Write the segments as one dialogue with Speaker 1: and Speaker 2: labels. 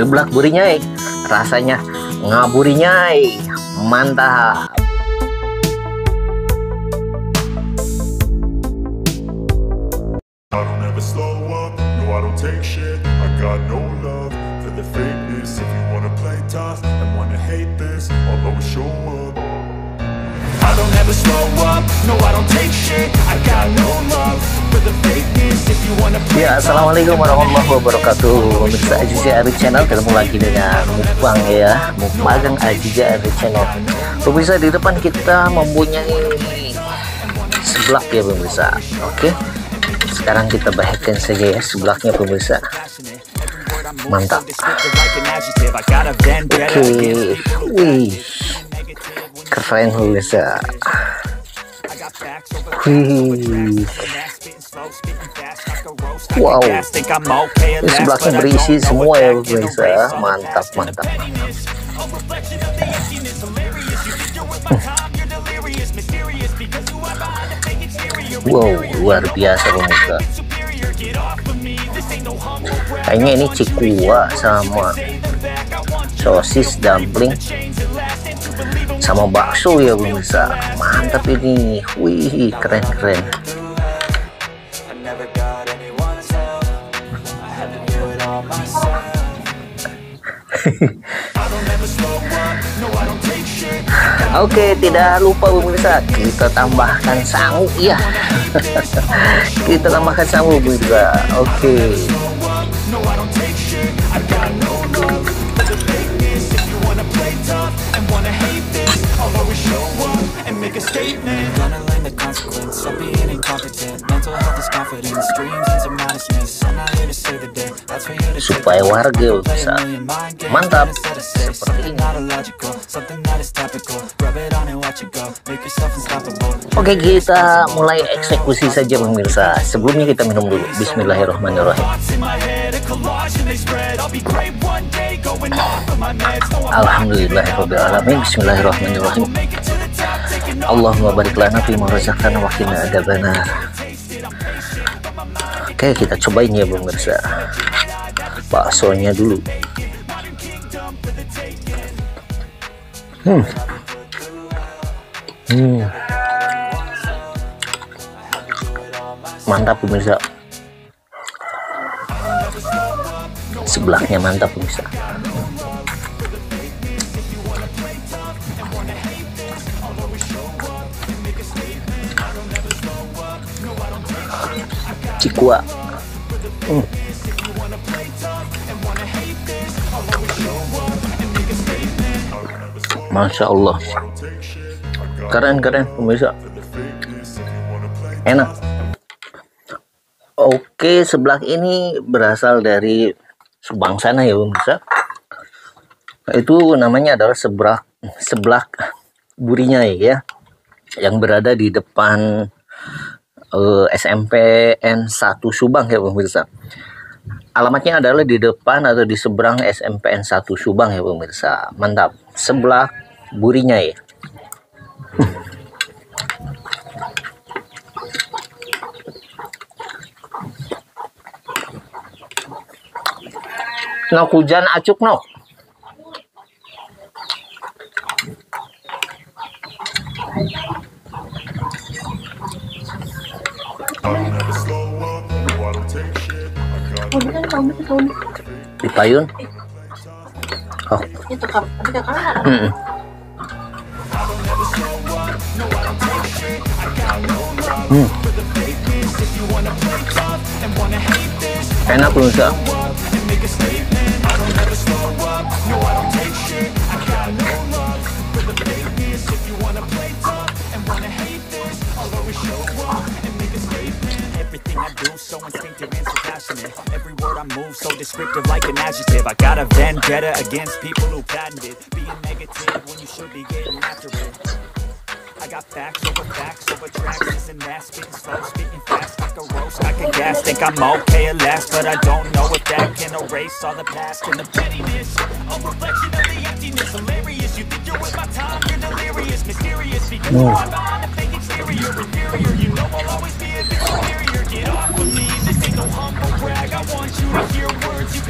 Speaker 1: seblak burinya rasanya ngaburinya mantap.
Speaker 2: I don't ever slow up, no I don't take shit. I got no love for the fakeness
Speaker 1: Ya, Assalamualaikum warahmatullahi wabarakatuh. Pemirsa Aziza Ari Channel Ketemu lagi dengan mukbang ya. Mukbang Aziza Ari Channel. Pemirsa di depan kita mempunyai Seblak ya pemirsa. Oke. Sekarang kita bahagian saja ya seblaknya pemirsa. Mantap. Oke. Wih. Keren pemirsa. Wih Wow. Ini sebelahnya berisi semua ya pemirsa Mantap mantap mantap. Wow luar biasa pemirsa. Kayaknya ini cikua sama sosis dumpling sama bakso ya pemirsa. Mantap ini. Wih keren Oke, tidak lupa pemirsa, kita tambahkan sangu ya. kita tambahkan sangu pemirsa. Oke.
Speaker 3: Modestness.
Speaker 1: Supaya warga bisa mantap seperti ini. Oke, kita mulai eksekusi saja pemirsa. Sebelumnya kita minum dulu. Bismillahirrahmanirrahim. Alhamdulillahirrahmanirrahim. Bismillahirrahmanirrahim. Allahumma barik lana fi ma razaqtana wa qina adzabannar. Oke, kita cobain ya pemirsa. Baksonya dulu. Hmm. Hmm. Mantap pemirsa. Sebelahnya mantap pemirsa. Cikua. Hmm. Masya Allah. Keren-keren pemirsa. Enak. Oke, seblak ini berasal dari Subang sana ya pemirsa. Itu namanya adalah seblak seblak burinya ya, yang berada di depan eh, SMPN 1 Subang ya pemirsa. Alamatnya adalah di depan atau di seberang SMPN 1 Subang ya pemirsa. Mantap. Seblak burinya ya. Nok hujan acuk
Speaker 4: itu kap tapi kakak
Speaker 1: mm-mm. Hmm. Enak pemirsa.
Speaker 3: Everything I do so instinctive and so passionate. Every word I move so descriptive like an adjective. I got a vendetta against people who patented being negative when you should be getting after it. I got facts over facts over tracks, this and that, spitting slow, spitting fast like a roast. I can gas, think I'm okay at last, but I don't know if that can erase all the past and the pettiness. A reflection of the emptiness, hilarious. You think you're with my time, you're delirious, mysterious. Because you are behind the fake exterior,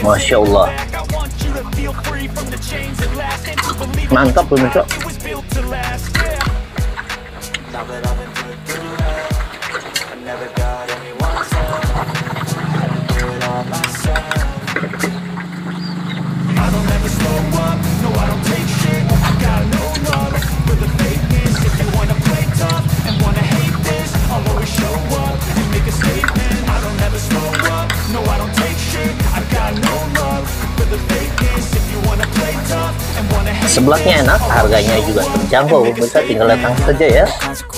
Speaker 1: Masya Allah. Mantap pemirsa seblaknya enak, harganya juga terjangkau. bisa tinggal datang saja ya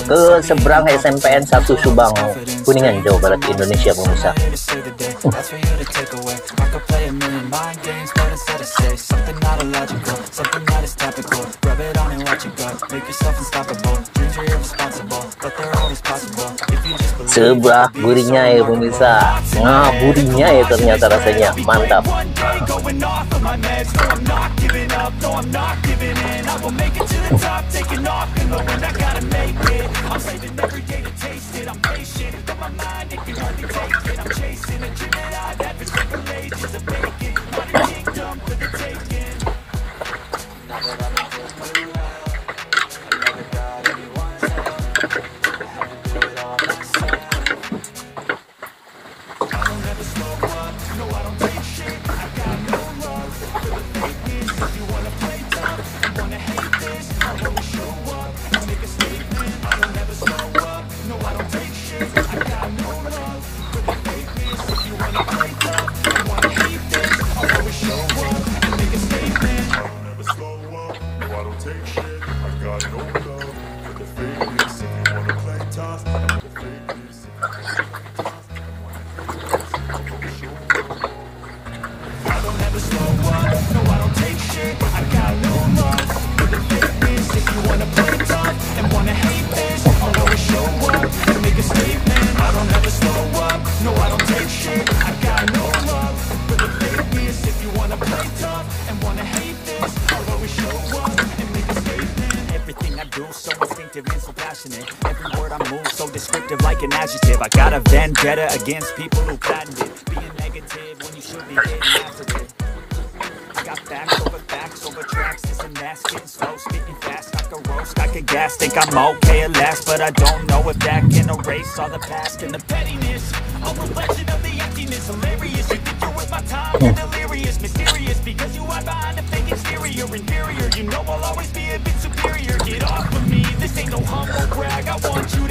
Speaker 1: ke seberang SMPN 1 Subang, Kuningan, Jawa Barat, Indonesia pemirsa. sebelah gurinya ya pemirsa. Nah gurinya ya ternyata rasanya. Mantap.
Speaker 3: No, I don't take shit. I got no love for the fakeness. If you wanna play tough. I got a vendetta against people who patented Being negative when you should be getting after it. Got facts over facts over tracks. This and that's getting slow, spitting fast. I could roast, I could gas. Think I'm okay at last But I don't know if that can erase all the past And the pettiness, a reflection of the emptiness. Hilarious, you think you're worth my time hmm.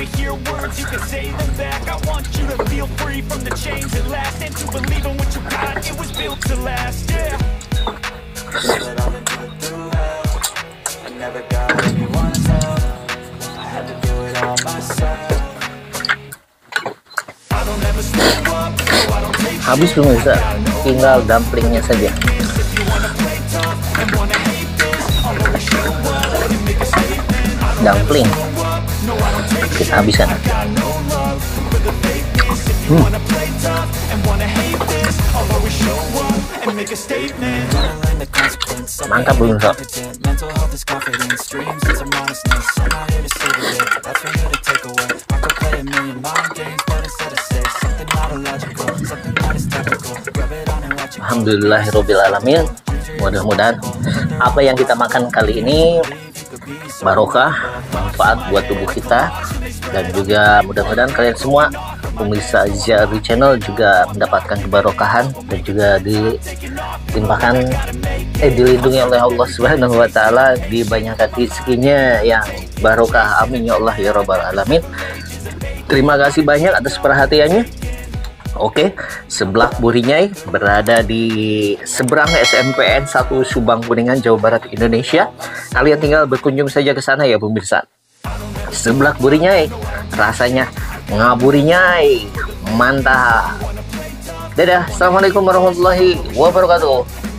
Speaker 3: to hear words, you can say them back. I want you to feel free from the chains at last And to believe in what you got, it was built to last, yeah.
Speaker 4: Said I've been through hell I never got anyone's help. I had to do it all myself.
Speaker 1: Habis pemirsa, tinggal dumplingnya saja. Dumpling
Speaker 4: mungkin habis kan hmm.
Speaker 1: mantap
Speaker 4: belum sob
Speaker 1: Alhamdulillahirobbilalamin mudah-mudahan apa yang kita makan kali ini barokah manfaat buat tubuh kita dan juga mudah-mudahan kalian semua pemirsa Ziaru Channel juga mendapatkan kebarokahan dan juga dilimpahkan eh dilindungi oleh Allah Subhanahu wa taala dibanyakan rezekinya yang barokah amin ya Allah ya rabbal alamin terima kasih banyak atas perhatiannya Oke, sebelah Burinyai berada di seberang SMPN 1 Subang Kuningan, Jawa Barat, Indonesia. Kalian tinggal berkunjung saja ke sana ya pemirsa seblak burinya rasanya ngaburinya mantap. Dadah. Assalamualaikum warahmatullahi wabarakatuh.